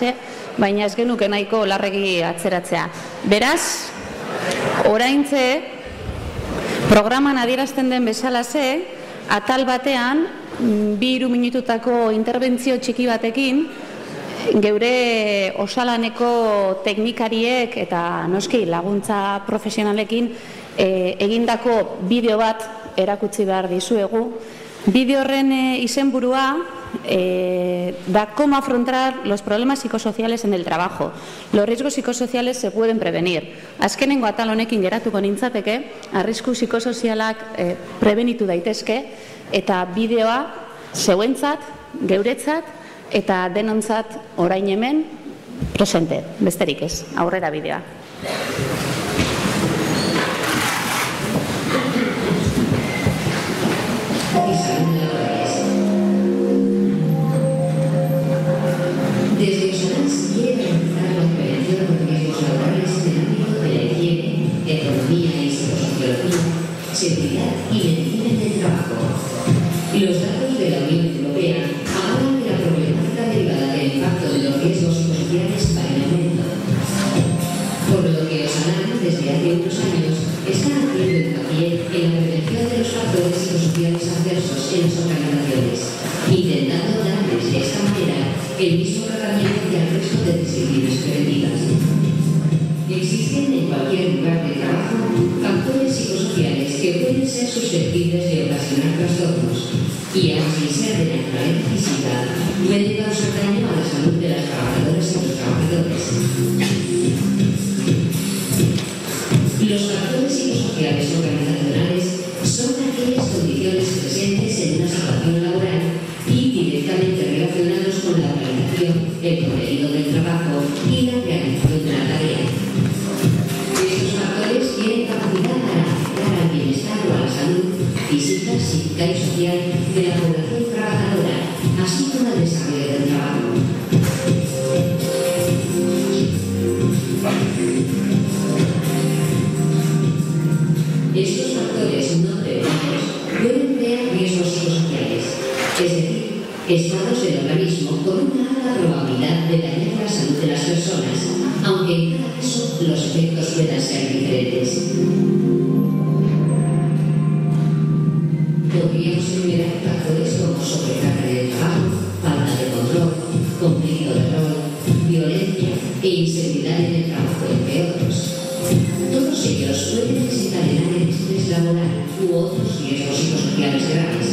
bezalaxe, baina ez genuke nahiko larregi atzeratzea. Beraz, oraintze, programan adierazten den bezalaxe, atal batean, mm, bi iru minututako interbentzio txiki batekin, geure osalaneko teknikariek eta noski laguntza profesionalekin e, egindako bideo bat erakutsi behar dizuegu. Bideo horren e, izenburua eh, da cómo afrontar los problemas psicosociales en el trabajo. Los riesgos psicosociales se pueden prevenir. Azkenengo atal honekin geratuko nintzateke, arrisku psikosozialak eh, prebenitu daitezke, eta bideoa zeuentzat, geuretzat, eta denontzat orain hemen presente, besterik ez, aurrera bideoa. Seguridad y medicina del trabajo. Los datos de la Unión Europea hablan de la problemática derivada del impacto de los riesgos psicosociales para el aumento. Por lo que Osalán, desde hace unos años, está haciendo hincapié en la prevención de los factores psicosociales adversos en las organizaciones, intentando darles de esta manera el mismo trastornos y, así ser de naturaleza física, pueden causar daño a la salud de las trabajadoras y los trabajadores. Los factores psicosociales organizacionales son aquellas condiciones presentes en una situación laboral y directamente relacionados con la organización, el contenido Podríamos enumerar factores como sobrecarga de trabajo, e inseguridad en el trabajo, entre otros. Todos ellos pueden desencadenar el estrés laboral u otros riesgos psicosociales graves.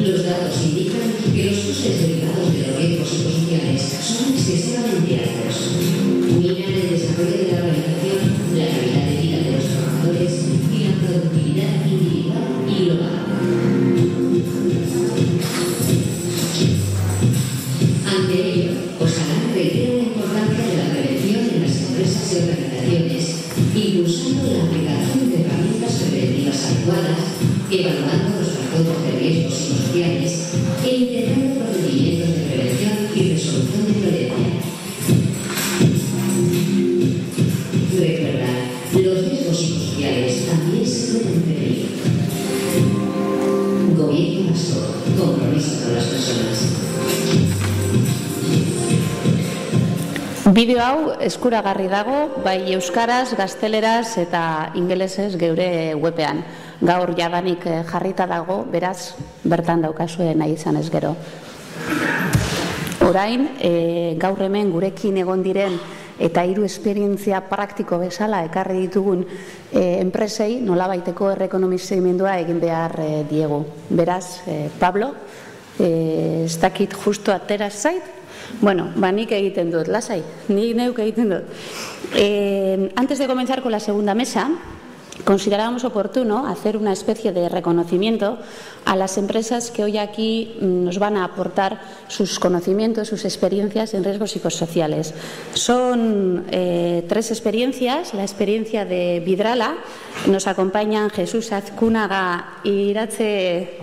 Los datos indican que los costes derivados de los riesgos psicosociales son excesivamente altos. Organizaciones, impulsando la aplicación de herramientas preventivas adecuadas, evaluando los factores de riesgos psicosociales e integrando procedimientos Bideo hau eskuragarri dago, bai euskaraz, gazteleraz eta ingelesez geure webean. Gaur jadanik eh, jarrita dago, beraz, bertan daukazue nahi izan ez gero. Orain, e, gaur hemen gurekin egon diren eta hiru esperientzia praktiko bezala ekarri ditugun e, enpresei nolabaiteko errekonomizimendua egin behar e, diegu. Beraz, e, Pablo, e, ez dakit justu atera zait, Bueno, ba, nik egiten dut, lasai, nik neuk egiten dut. Eh, antes de comenzar con la segunda mesa, considerábamos oportuno hacer una especie de reconocimiento a las empresas que hoy aquí mm, nos van a aportar sus conocimientos, sus experiencias en riesgos psicosociales. Son eh, tres experiencias. La experiencia de Vidrala, nos acompañan Jesús Azcúnaga y Irache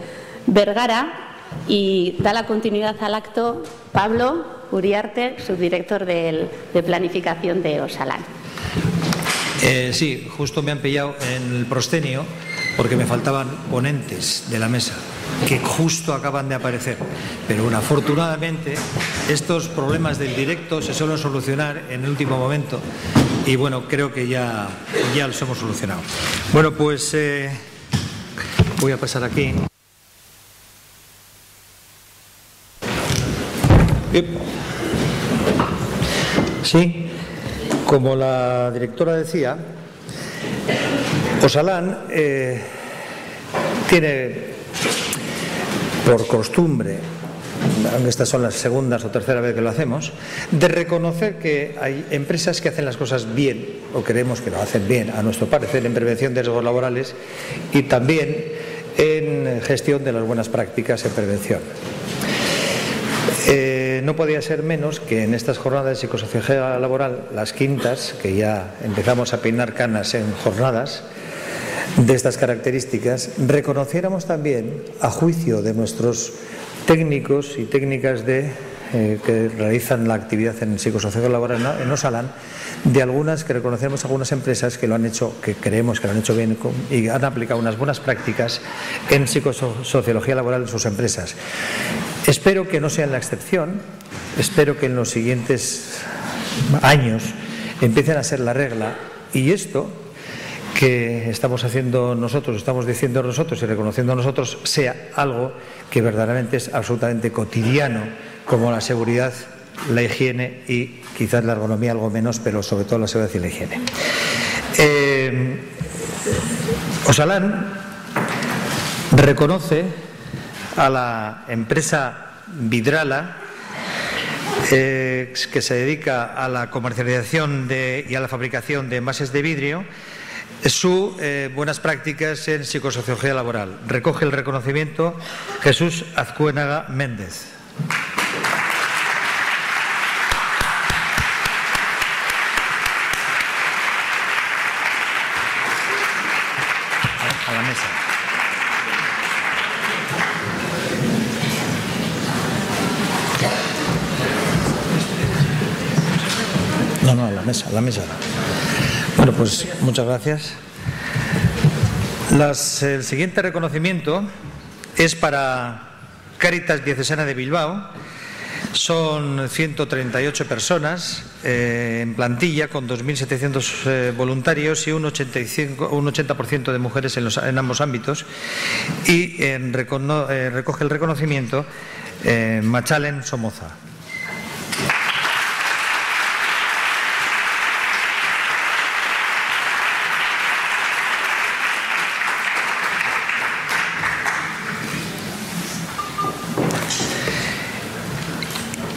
Vergara y da la continuidad al acto Pablo Uriarte, subdirector del- de planificación de Osalán. Eh, sí, justo me han pillado en el proscenio porque me faltaban ponentes de la mesa. que justo acaban de aparecer. Pero bueno, afortunadamente estos problemas del directo se suelen solucionar en el último momento y bueno, creo que ya, ya los hemos solucionado. Bueno, pues eh, voy a pasar aquí. Sí, como la directora decía, Osalán eh, tiene por costumbre, aunque estas son las segundas o tercera vez que lo hacemos, de reconocer que hay empresas que hacen las cosas bien, o creemos que lo hacen bien, a nuestro parecer, en prevención de riesgos laborales y también en gestión de las buenas prácticas en prevención. Eh, no podía ser menos que en estas jornadas de psicosociología laboral, las quintas, que ya empezamos a peinar canas en jornadas de estas características, reconociéramos también, a juicio de nuestros técnicos y técnicas de, eh, que realizan la actividad en psicosociología laboral en Osalan, de algunas que reconocemos algunas empresas que lo han hecho, que creemos que lo han hecho bien y han aplicado unas buenas prácticas en psicosociología laboral en sus empresas. Espero que no sean la excepción, espero que en los siguientes años empiecen a ser la regla y esto que estamos haciendo nosotros, estamos diciendo nosotros y reconociendo nosotros sea algo que verdaderamente es absolutamente cotidiano, como la seguridad, la higiene y quizás la ergonomía algo menos, pero sobre todo la seguridad y la higiene. Eh, Osalán reconoce a la empresa Vidrala, eh, que se dedica a la comercialización y a la fabricación de envases de vidrio, sus eh, buenas prácticas en psicosociología laboral. Recoge el reconocimiento Jesús Azcuénaga Méndez. A la mesa. No, no, a la mesa, la mesa. Bueno, pues muchas gracias. el siguiente reconocimiento es para Cáritas Diocesana de Bilbao. Son 138 personas eh, en plantilla con 2.700 eh, voluntarios y un, 85, un 80% de mujeres en, los, en, ambos ámbitos. Y eh, recoge el reconocimiento Machalen Somoza.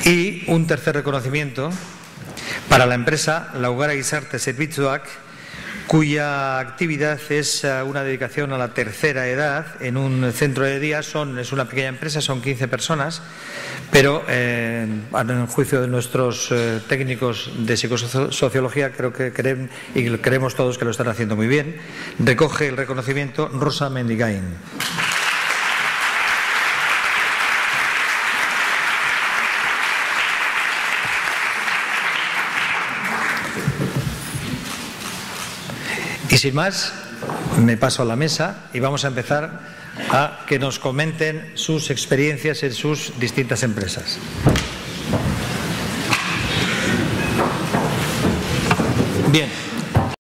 Y un tercer reconocimiento para la empresa Laugara Guisarte Servitzuak, cuya actividad es eh, una dedicación a la tercera edad en un centro de día. Es una pequeña empresa, son 15 personas, pero eh, en juicio de nuestros eh, técnicos de psicosociología creo que creen, y creemos todos que lo están haciendo muy bien. Recoge el reconocimiento Rosa Mendigain. Y sin más, me paso a la mesa y vamos a empezar a que nos comenten sus experiencias en sus distintas empresas.